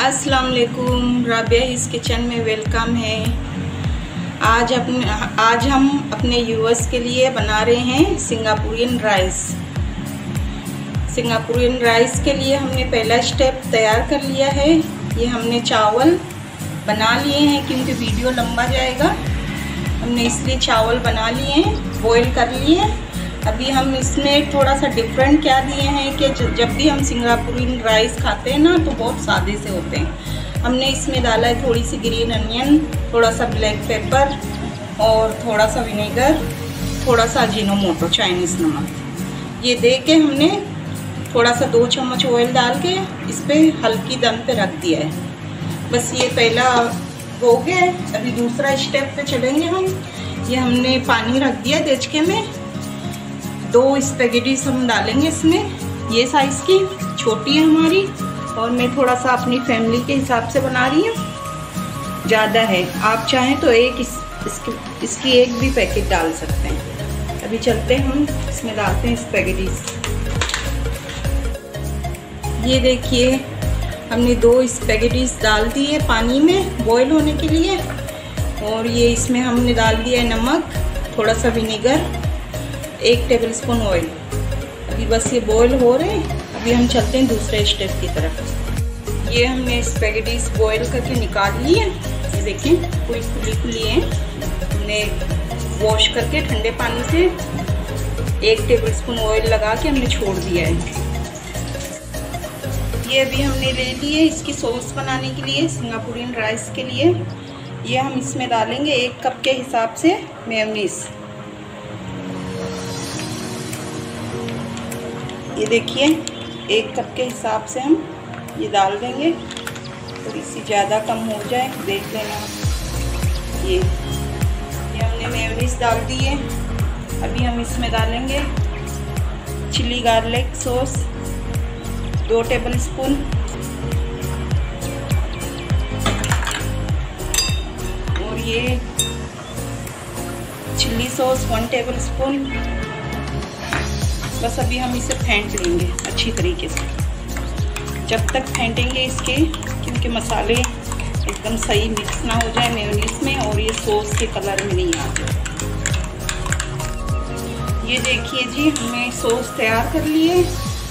अस्सलाम वालेकुम राबिया इस किचन में वेलकम है। आज अपने, आज हम अपने यूएस के लिए बना रहे हैं सिंगापुरियन राइस। सिंगापुरियन राइस के लिए हमने पहला स्टेप तैयार कर लिया है। ये हमने चावल बना लिए हैं, क्योंकि वीडियो लंबा जाएगा। हमने इसलिए चावल बना लिए हैं बॉईल कर लिए हैं। अभी हम इसमें थोड़ा सा डिफरेंट क्या दिए हैं कि जब भी हम सिंगापुरी राइस खाते हैं ना तो बहुत सादे से होते हैं। हमने इसमें डाला है थोड़ी सी ग्रीन अनियन थोड़ा सा ब्लैक पेपर और थोड़ा सा विनेगर थोड़ा सा मोटो चाइनीज़ नमक। ये दे के हमने थोड़ा सा दो चम्मच ऑयल डाल के इस पर हल्की दम पे रख दिया है। बस ये पहला हो गया अभी दूसरा स्टेप पे चलेंगे हम। ये हमने पानी रख दिया देचके में। दो स्पेगेटीज हम डालेंगे इसमें। ये साइज़ की छोटी है हमारी और मैं थोड़ा सा अपनी फैमिली के हिसाब से बना रही हूँ। ज़्यादा है। आप चाहें तो एक इस, इसकी इसकी एक भी पैकेट डाल सकते हैं। अभी चलते हैं हम इसमें डालते हैं स्पेगेटीज ये देखिए हमने दो स्पेगेटीज डाल दी है पानी में बॉईल होने के लिए और ये इसमें हमने डाल दिया है नमक थोड़ा सा विनेगर एक टेबल स्पून ऑयल अभी बस ये बॉयल हो रहे हैं, अभी हम चलते हैं दूसरे स्टेप की तरफ़। ये हमने स्पेगेटीज बॉईल करके निकाल ली है। ये देखिए पूरी खुली खुली है। हमने वॉश करके ठंडे पानी से एक टेबल स्पून ऑयल लगा के हमने छोड़ दिया है। ये अभी हमने ले ली है इसकी सॉस बनाने के लिए सिंगापुरियन राइस के लिए। ये हम इसमें डालेंगे एक कप के हिसाब से मेयोनीज़ ये देखिए, एक कप के हिसाब से हम ये डाल देंगे। थोड़ी सी ज़्यादा कम हो जाए, देख लेना। ये ये हमने मेयोनीज डाल दी है। अभी हम इसमें डालेंगे चिली गार्लिक सॉस, दो टेबल स्पून। और ये chilli sauce one tablespoon. बस अभी हम इसे फेंट लेंगे अच्छी तरीके से। जब तक फेंटेंगे इसके क्योंकि मसाले एकदम सही मिक्स ना हो जाए मेयोनीस में और ये सॉस के कलर में नहीं आ जाए। ये देखिए जी, हमने सॉस तैयार कर लिए।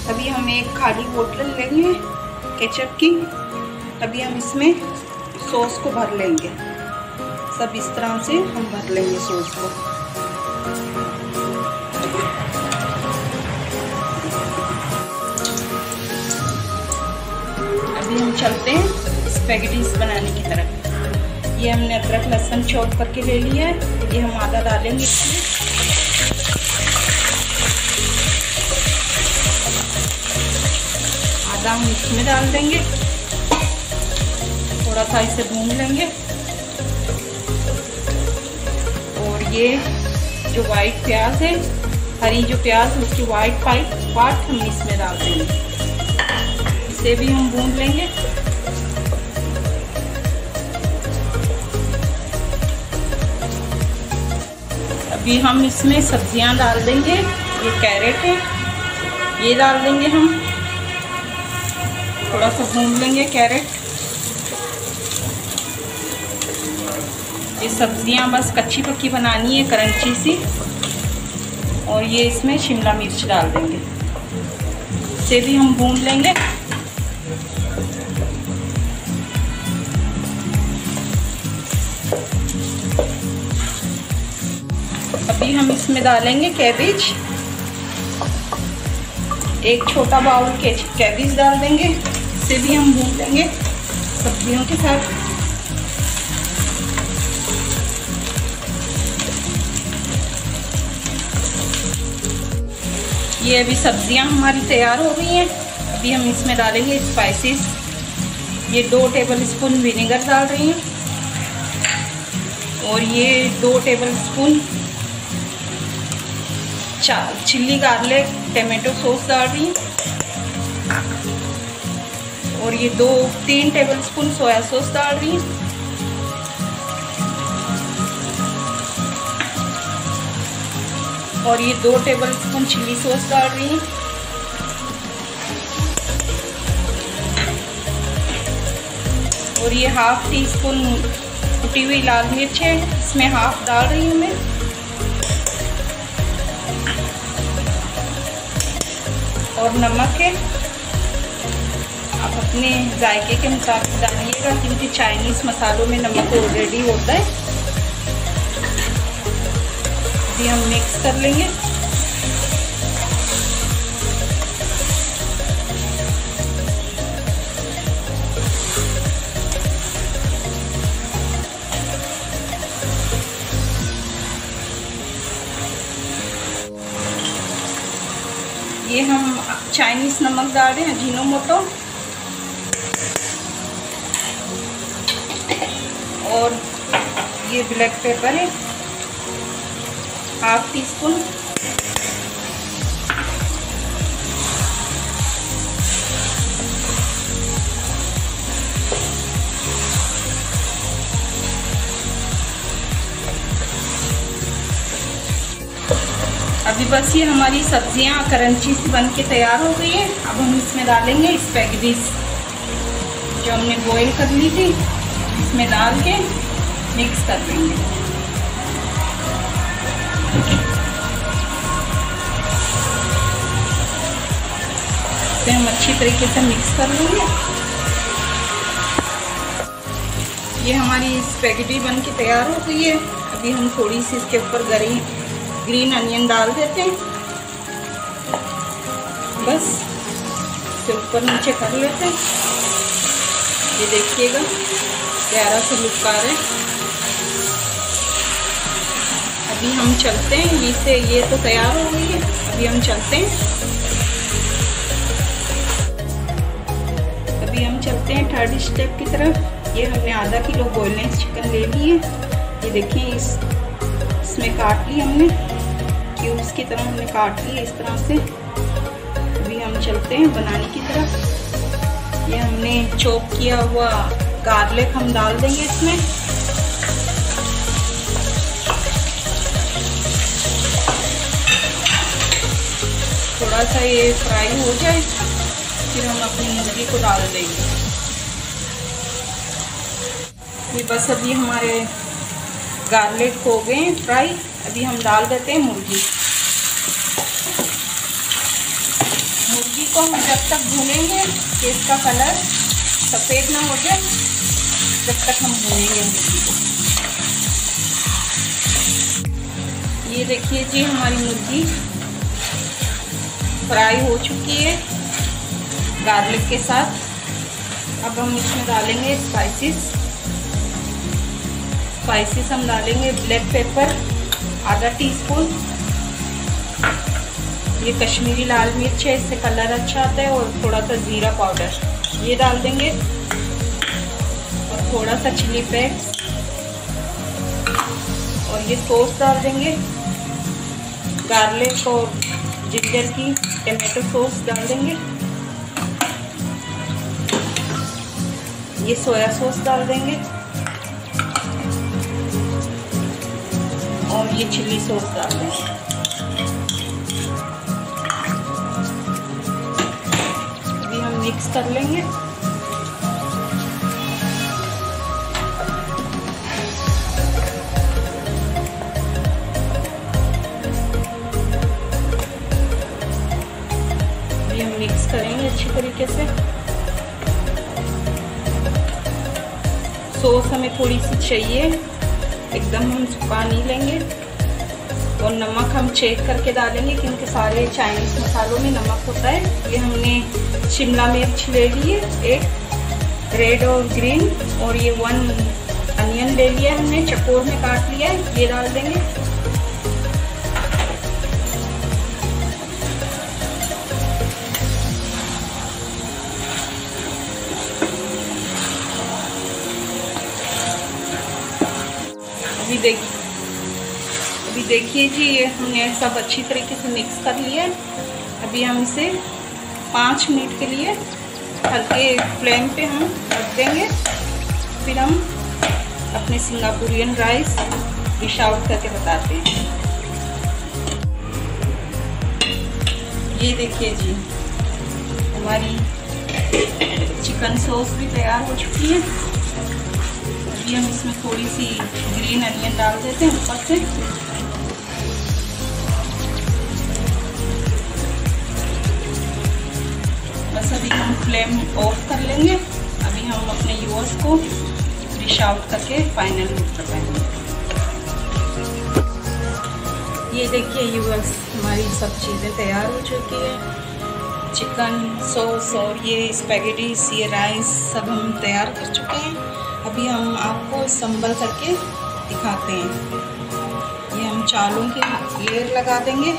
अभी हम एक खाली बोतल लेंगे केचप की। अभी हम इसमें सॉस को भर लेंगे। सब इस तरह से हम भर लेंगे सॉस को। चलते हैं स्पेगेटीज बनाने की तरफ़। ये हमने अदरक, लहसुन चॉप करके ले लिया है। ये हम आधा डालेंगे। आधा हम इसमें डाल देंगे। थोड़ा सा इसे भून लेंगे। और ये जो वाइट प्याज है, हरी जो प्याज है, उसकी वाइट पाइट पार्ट हम इसमें डाल देंगे। इसे भी हम भून लेंगे। अभी हम इसमें सब्ज़ियाँ डाल देंगे, ये कैरेट है, ये डाल देंगे हम। थोड़ा सा भून लेंगे कैरेट ये सब्ज़ियाँ बस कच्ची पक्की बनानी है करंची सी। और ये इसमें शिमला मिर्च डाल देंगे। इसे भी हम भून लेंगे। इसमें डालेंगे कैबेज एक छोटा बाउल के कैबेज डाल देंगे. इसे भी हम भून लेंगे सब्जियों के साथ. ये अभी सब्ज़ियाँ हमारी तैयार हो गई हैं. अभी हम इसमें डालेंगे स्पाइसेस ये दो टेबल स्पून विनेगर डाल रही हैं. और ये दो tablespoon chilli garlic, tomato sauce डाल रही हूँ। और ये दो, तीन टेबल स्पून सोया सॉस डाल रही हूँ। और ये दो टेबल स्पून चिल्ली सॉस डाल रही हूँ। और ये हाफ़ टी स्पून कुटी हुई लाल मिर्च है, इसमें हाफ़ डाल रही हूँ मैं। और नमक है। आप अपने जायके के मुताबिक डालिएगा क्योंकि चाइनीज़ मसालों में नमक ऑलरेडी होता है। ये हम मिक्स कर लेंगे। चाइनीज़ नमक डाल रहे हैं, जीनो मोटो। और ये ब्लैक पेपर है हाफ़ टी स्पून बस ये हमारी सब्ज़ियाँ करंची से बन के तैयार हो गई है। अब हम इसमें डालेंगे स्पैगेटीज जो हमने बॉईल कर ली थी। इसमें डाल के मिक्स कर देंगे। इसे हम अच्छी तरीके से मिक्स कर लेंगे। ये हमारी स्पैगेटी बन के तैयार हो गई है। अभी हम थोड़ी सी इसके ऊपर गरी ग्रीन अनियन डाल देते हैं। बस इसे ऊपर नीचे कर लेते हैं। ये देखिएगा, प्यारा सा लुक आ रहा है। अभी हम चलते हैं, ये से ये तो तैयार हो गई है। अभी हम चलते हैं। अभी हम चलते हैं थर्ड स्टेप की तरफ़। ये हमने आधा किलो बोनलेस चिकन ले लिए। ये देखिए, इस, इसमें काट ली हमने। की तरह हमने काट ली इस तरह से। अभी हम चलते हैं बनाने की तरफ़। ये हमने चॉप किया हुआ गार्लिक हम डाल देंगे इसमें। थोड़ा सा ये फ्राई हो जाए, फिर हम अपनी मुर्गी को डाल देंगे। ये बस अभी हमारे गार्लिक हो गए फ्राई अभी हम डाल देते हैं मुर्गी। मुर्गी को हम जब तक भूनेंगे कि इसका कलर सफ़ेद ना हो जाए, जब तक हम भूनेंगे ये देखिए जी, हमारी मुर्गी फ्राई हो चुकी है गार्लिक के साथ। अब हम इसमें डालेंगे स्पाइसेस। स्पाइसेस हम डालेंगे ब्लैक पेपर, आधा टीस्पून। ये कश्मीरी लाल मिर्च है, इससे कलर अच्छा आता है और थोड़ा सा ज़ीरा पाउडर। ये डाल देंगे। और थोड़ा सा चिली फ्लेक्स और ये सॉस डाल देंगे। गार्लिक और जिंजर की टमाटो सॉस डाल देंगे। ये सोया सॉस डाल देंगे। और ये चिल्ली सॉस डाल देंगे। मिक्स कर लेंगे। हम मिक्स करेंगे अच्छी तरीके से। सॉस हमें थोड़ी सी चाहिए। एकदम हम सुखा नहीं लेंगे। और नमक हम चेक करके डालेंगे क्योंकि सारे चाइनीज़ मसालों में नमक होता है। ये हमने शिमला मिर्च ले ली है, एक रेड और ग्रीन और ये वन अनियन ले लिया हमने, चकोर में काट लिया है, ये डाल देंगे। देखिए जी, ये हमने सब अच्छी तरीके से मिक्स कर लिया अभी हम इसे पाँच मिनट के लिए हल्के फ्लेम पे हम रख देंगे। फिर हम अपने सिंगापुरियन राइस डिश आउट करके बताते हैं। ये देखिए जी, हमारी चिकन सॉस भी तैयार हो चुकी है। अभी हम इसमें थोड़ी सी ग्रीन अनियन डाल देते हैं ऊपर से। बस अभी हम फ्लेम ऑफ़ कर लेंगे। अभी हम अपने यूवर्स को डिश आउट करके फाइनल लुक करवाएँगे ये देखिए यूवर्स हमारी सब चीज़ें तैयार हो चुकी है। चिकन सॉस और ये स्पेगेटीज ये राइस सब हम तैयार कर चुके हैं। अभी हम आपको संभल करके दिखाते हैं। ये हम चालों के लेयर लगा देंगे।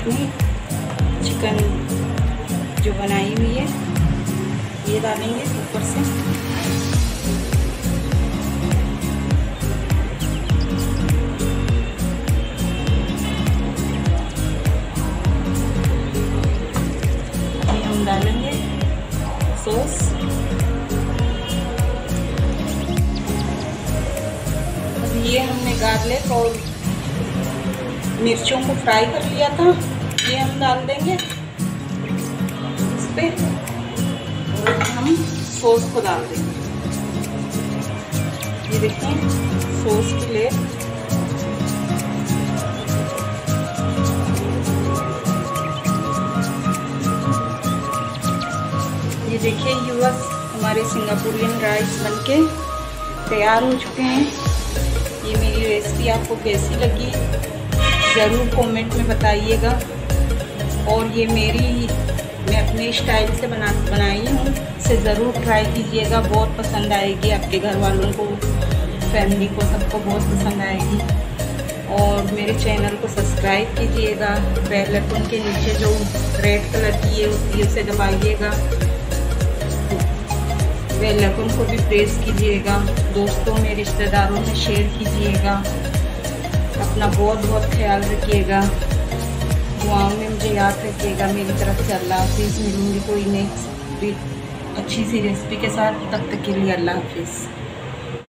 अपनी चिकन जो बनाई हुई है, ये डालेंगे ऊपर से। हम डालेंगे सॉस। ये हमने गार्लिक और मिर्चों को फ्राई कर लिया था। ये हम डाल देंगे। इस पर और हम सॉस को डाल देंगे। ये देखें सॉस की लेयर। ये देखिए यूएस हमारे सिंगापुरियन राइस बनके तैयार हो चुके हैं। ये मेरी रेसिपी आपको कैसी लगी, ज़रूर कमेंट में बताइएगा। और ये मेरी, मैं अपने स्टाइल से बना, बनाई हूँ। इसे ज़रूर ट्राई कीजिएगा, बहुत पसंद आएगी आपके घर वालों को फैमिली को, सबको बहुत पसंद आएगी। और मेरे चैनल को सब्सक्राइब कीजिएगा बेल आइकन के नीचे जो रेड कलर की है उसकी उसे दबाइएगा। बेल आइकन को भी प्रेस कीजिएगा। दोस्तों में, रिश्तेदारों में शेयर कीजिएगा। अपना बहुत बहुत ख्याल रखिएगा। दुआओं में मुझे याद रखिएगा, मेरी तरफ़ से अल्लाह हाफिज़ मिलूँगी कोई नेक्स्ट अच्छी सी रेसिपी के साथ, तब तक के लिए अल्लाह हाफिज़।